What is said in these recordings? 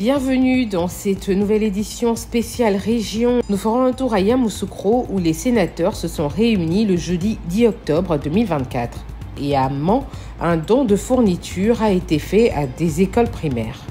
Bienvenue dans cette nouvelle édition spéciale région. Nous ferons un tour à Yamoussoukro où les sénateurs se sont réunis le jeudi 10 octobre 2024. Et à Mans, un don de fournitures a été fait à des écoles primaires.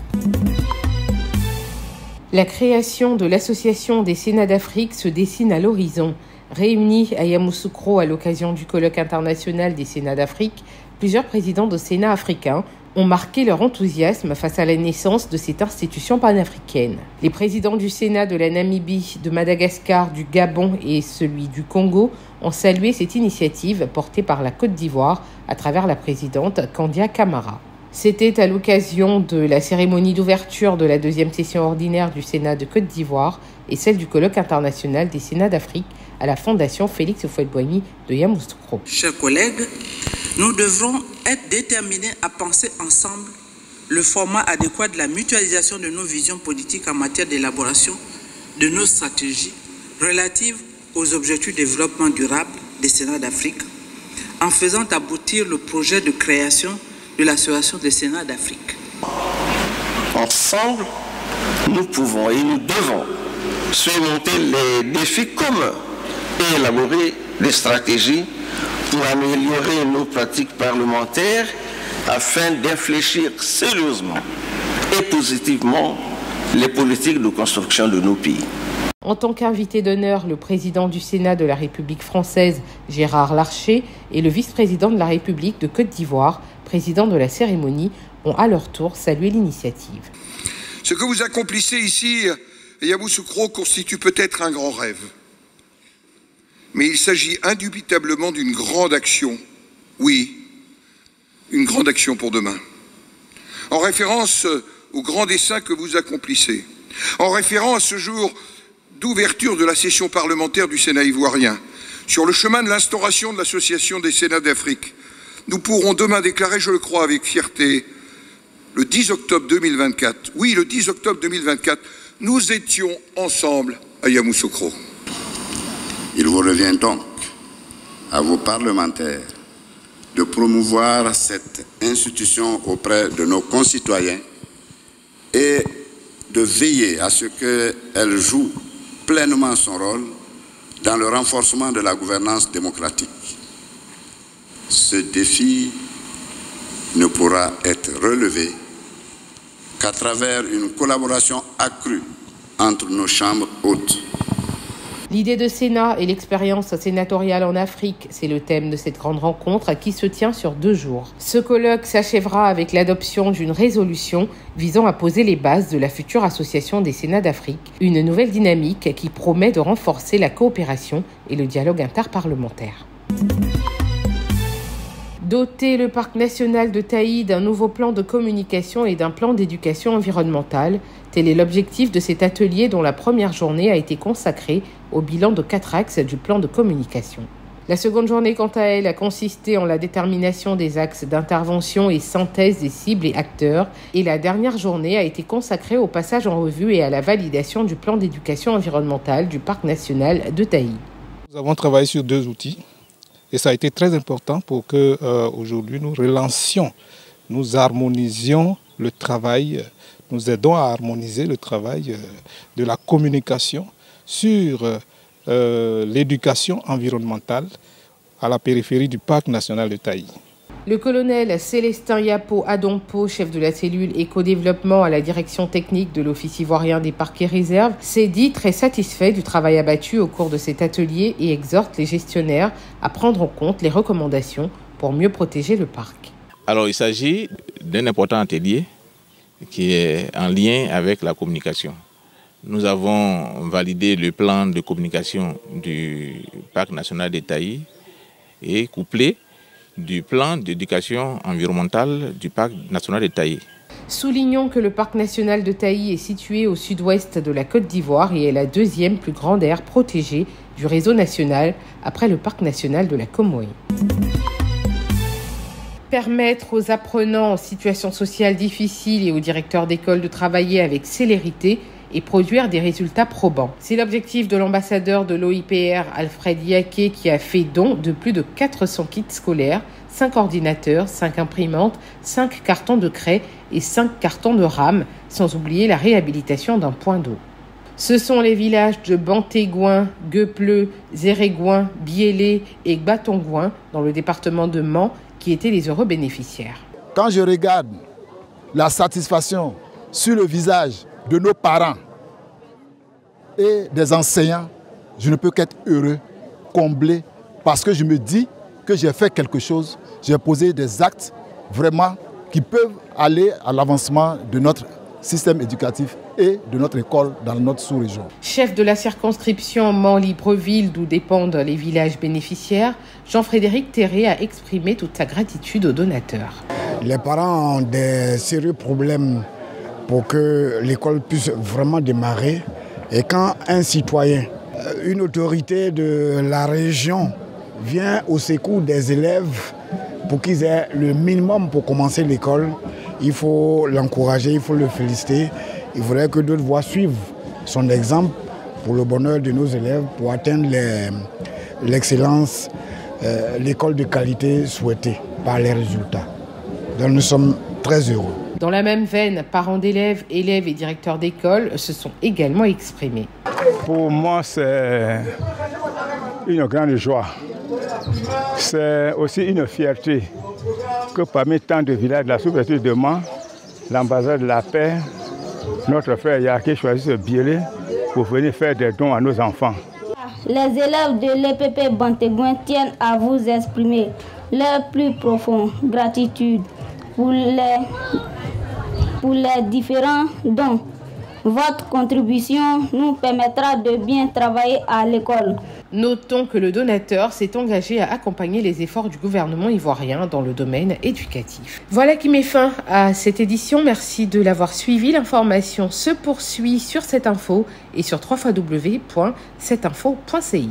La création de l'Association des Sénats d'Afrique se dessine à l'horizon. Réunis à Yamoussoukro à l'occasion du colloque international des Sénats d'Afrique, plusieurs présidents de Sénats africains ont marqué leur enthousiasme face à la naissance de cette institution panafricaine. Les présidents du Sénat de la Namibie, de Madagascar, du Gabon et celui du Congo ont salué cette initiative portée par la Côte d'Ivoire à travers la présidente Candia Camara. C'était à l'occasion de la cérémonie d'ouverture de la deuxième session ordinaire du Sénat de Côte d'Ivoire et celle du colloque international des Sénats d'Afrique à la Fondation Félix Houphouët-Boigny de Yamoussoukro. Chers collègues, nous devrons être déterminés à penser ensemble le format adéquat de la mutualisation de nos visions politiques en matière d'élaboration de nos stratégies relatives aux objectifs de développement durable des Sénats d'Afrique en faisant aboutir le projet de création de l'Association des Sénats d'Afrique. Ensemble, nous pouvons et nous devons surmonter les défis communs et élaborer des stratégies pour améliorer nos pratiques parlementaires afin d'infléchir sérieusement et positivement les politiques de construction de nos pays. En tant qu'invité d'honneur, le président du Sénat de la République française, Gérard Larcher, et le vice-président de la République de Côte d'Ivoire, président de la cérémonie, ont à leur tour salué l'initiative. Ce que vous accomplissez ici, Yamoussoukro, constitue peut-être un grand rêve. Mais il s'agit indubitablement d'une grande action. Oui, une grande action pour demain. En référence au grand dessein que vous accomplissez, en référence à ce jour d'ouverture de la session parlementaire du Sénat ivoirien, sur le chemin de l'instauration de l'Association des Sénats d'Afrique, nous pourrons demain déclarer, je le crois avec fierté, le 10 octobre 2024, oui, le 10 octobre 2024, nous étions ensemble à Yamoussoukro. Il vous revient donc à vos parlementaires de promouvoir cette institution auprès de nos concitoyens et de veiller à ce qu'elle joue pleinement son rôle dans le renforcement de la gouvernance démocratique. Ce défi ne pourra être relevé qu'à travers une collaboration accrue entre nos chambres hautes. L'idée de Sénat et l'expérience sénatoriale en Afrique, c'est le thème de cette grande rencontre qui se tient sur deux jours. Ce colloque s'achèvera avec l'adoption d'une résolution visant à poser les bases de la future association des Sénats d'Afrique, une nouvelle dynamique qui promet de renforcer la coopération et le dialogue interparlementaire. Doter le parc national de Taï d'un nouveau plan de communication et d'un plan d'éducation environnementale, tel est l'objectif de cet atelier dont la première journée a été consacrée au bilan de quatre axes du plan de communication. La seconde journée, quant à elle, a consisté en la détermination des axes d'intervention et synthèse des cibles et acteurs, et la dernière journée a été consacrée au passage en revue et à la validation du plan d'éducation environnementale du parc national de Taï. Nous avons travaillé sur deux outils et ça a été très important pour que euh, aujourd'hui nous relancions, nous harmonisions le travail, nous aidons à harmoniser le travail euh, de la communication sur euh, l'éducation environnementale à la périphérie du parc national de Taï. Le colonel Célestin Yapo Adompo, chef de la cellule éco-développement à la direction technique de l'Office ivoirien des parcs et réserves, s'est dit très satisfait du travail abattu au cours de cet atelier et exhorte les gestionnaires à prendre en compte les recommandations pour mieux protéger le parc. Alors il s'agit d'un important atelier qui est en lien avec la communication. Nous avons validé le plan de communication du parc national de Taï et couplé du plan d'éducation environnementale du parc national de Taï. Soulignons que le parc national de Taï est situé au sud-ouest de la Côte d'Ivoire et est la deuxième plus grande aire protégée du réseau national après le parc national de la Comoé. Permettre aux apprenants en situation sociale difficile et aux directeurs d'école de travailler avec célérité et produire des résultats probants. C'est l'objectif de l'ambassadeur de l'OIPR, Alfred Yaquet, qui a fait don de plus de 400 kits scolaires 5 ordinateurs, 5 imprimantes, 5 cartons de craie et 5 cartons de RAM, sans oublier la réhabilitation d'un point d'eau. Ce sont les villages de Bantégoin, Guepleu, Zérégoin, Biélé et Batongouin dans le département de Mans qui étaient les heureux bénéficiaires. Quand je regarde la satisfaction sur le visage de nos parents et des enseignants, je ne peux qu'être heureux, comblé, parce que je me dis que j'ai fait quelque chose, j'ai posé des actes vraiment qui peuvent aller à l'avancement de notre système éducatif et de notre école dans notre sous-région. Chef de la circonscription Mans-Libreville, d'où dépendent les villages bénéficiaires, Jean-Frédéric Terré a exprimé toute sa gratitude aux donateurs. Les parents ont des sérieux problèmes pour que l'école puisse vraiment démarrer. Et quand un citoyen, euh, une autorité de la région vient au secours des élèves pour qu'ils aient le minimum pour commencer l'école, il faut l'encourager, il faut le féliciter. Il faudrait que d'autres voix suivent son exemple pour le bonheur de nos élèves, pour atteindre l'excellence, euh, l'école de qualité souhaitée par les résultats. Donc nous sommes très heureux. Dans la même veine, parents d'élèves, élèves et directeurs d'école se sont également exprimés. Pour moi, c'est une grande joie. C'est aussi une fierté que parmi tant de villages de la sous-préfecture de Mans, l'ambassade de la paix, notre frère Yaki choisit ce billet pour venir faire des dons à nos enfants. Les élèves de l'EPP Bantegouin tiennent à vous exprimer leur plus profonde gratitude pour les différents dons. Votre contribution nous permettra de bien travailler à l'école. Notons que le donateur s'est engagé à accompagner les efforts du gouvernement ivoirien dans le domaine éducatif. Voilà qui met fin à cette édition. Merci de l'avoir suivi. L'information se poursuit sur cette info et sur www.cetinfo.ci.